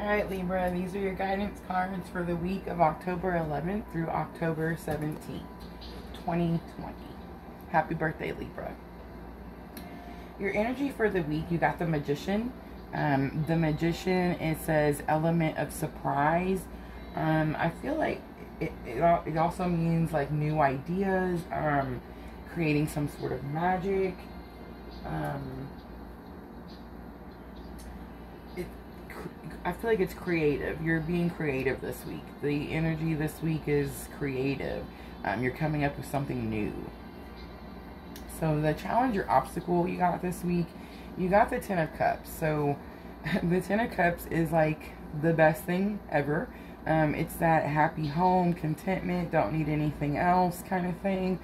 Alright Libra, these are your guidance cards for the week of October 11th through October 17th, 2020. Happy birthday Libra. Your energy for the week, you got the Magician. Um, the Magician, it says element of surprise. Um, I feel like it, it, it also means like new ideas, um, creating some sort of magic. Um, it, I feel like it's creative. You're being creative this week. The energy this week is creative. Um, you're coming up with something new. So the challenge or obstacle you got this week, you got the Ten of Cups. So the Ten of Cups is like the best thing ever. Um, it's that happy home, contentment, don't need anything else kind of thing.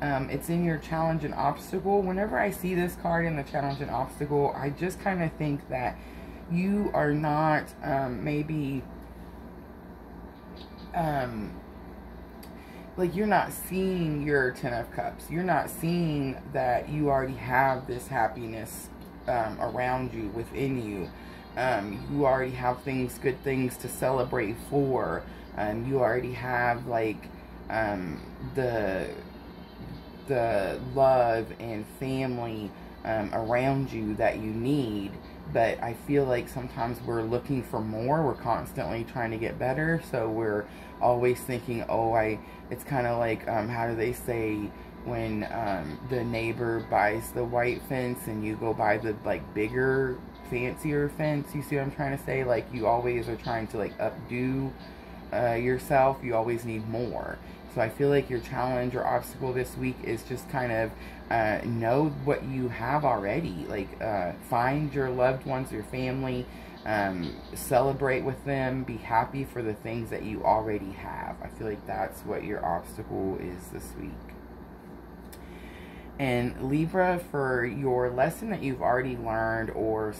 Um, it's in your challenge and obstacle. Whenever I see this card in the challenge and obstacle, I just kind of think that you are not um, maybe um, like you're not seeing your ten of cups. You're not seeing that you already have this happiness um, around you within you. Um, you already have things good things to celebrate for. Um, you already have like um, the the love and family um, around you that you need but I feel like sometimes we're looking for more. We're constantly trying to get better. So we're always thinking, oh, I, it's kind of like, um, how do they say when um, the neighbor buys the white fence and you go buy the like bigger, fancier fence? You see what I'm trying to say? Like you always are trying to like updo uh, yourself. You always need more. So I feel like your challenge or obstacle this week is just kind of uh, know what you have already. Like uh, find your loved ones, your family, um, celebrate with them, be happy for the things that you already have. I feel like that's what your obstacle is this week. And Libra, for your lesson that you've already learned or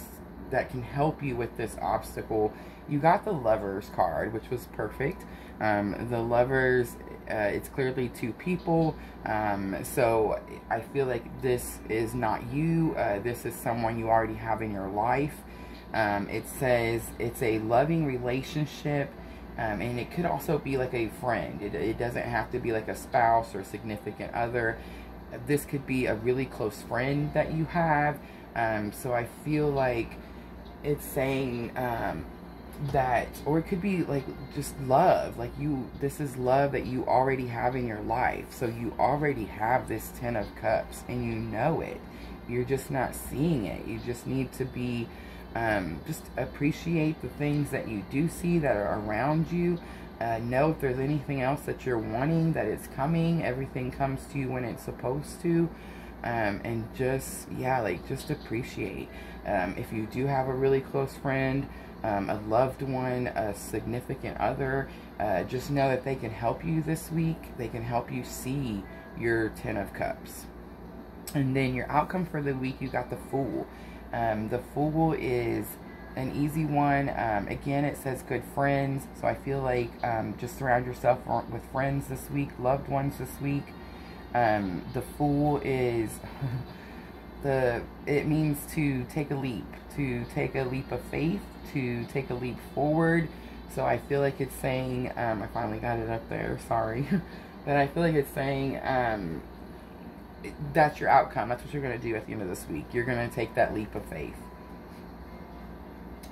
that can help you with this obstacle, you got the Lovers card, which was perfect. Um, the Lovers uh, it's clearly two people. Um, so I feel like this is not you. Uh, this is someone you already have in your life. Um, it says it's a loving relationship. Um, and it could also be like a friend. It, it doesn't have to be like a spouse or significant other. This could be a really close friend that you have. Um, so I feel like it's saying um, that or it could be like just love. Like you this is love that you already have in your life. So you already have this ten of cups and you know it. You're just not seeing it. You just need to be um, just appreciate the things that you do see that are around you. Uh, know if there's anything else that you're wanting that it's coming. Everything comes to you when it's supposed to. Um, and just yeah like just appreciate. Um, if you do have a really close friend um, a loved one, a significant other, uh, just know that they can help you this week. They can help you see your Ten of Cups. And then your outcome for the week, you got the Fool. Um, the Fool is an easy one. Um, again, it says good friends. So I feel like um, just surround yourself with friends this week, loved ones this week. Um, the Fool is... the it means to take a leap, to take a leap of faith, to take a leap forward. So I feel like it's saying, um, I finally got it up there, sorry. but I feel like it's saying um, that's your outcome. That's what you're going to do at the end of this week. You're going to take that leap of faith.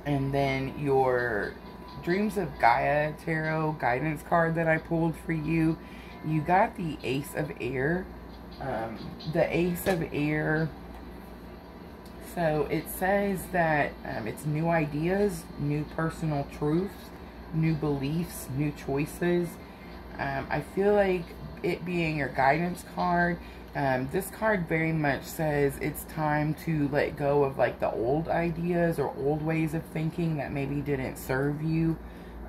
And then your Dreams of Gaia Tarot guidance card that I pulled for you, you got the Ace of Air. Um, the Ace of Air so it says that um, it's new ideas, new personal truths, new beliefs, new choices. Um, I feel like it being your guidance card, um, this card very much says it's time to let go of like the old ideas or old ways of thinking that maybe didn't serve you.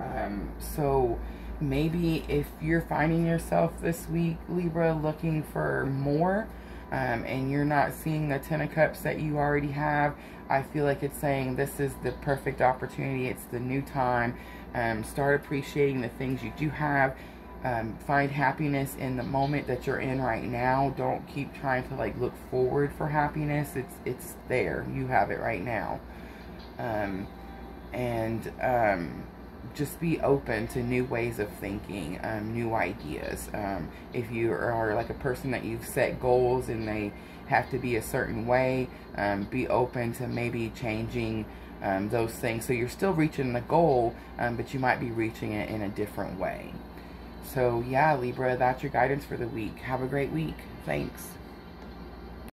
Um, so maybe if you're finding yourself this week, Libra, looking for more, um, and you're not seeing the Ten of Cups that you already have, I feel like it's saying this is the perfect opportunity. It's the new time. Um, start appreciating the things you do have. Um, find happiness in the moment that you're in right now. Don't keep trying to like look forward for happiness. It's it's there. You have it right now. Um, and um, just be open to new ways of thinking, um, new ideas. Um, if you are like a person that you've set goals and they have to be a certain way, um, be open to maybe changing um, those things. So you're still reaching the goal, um, but you might be reaching it in a different way. So yeah, Libra, that's your guidance for the week. Have a great week. Thanks.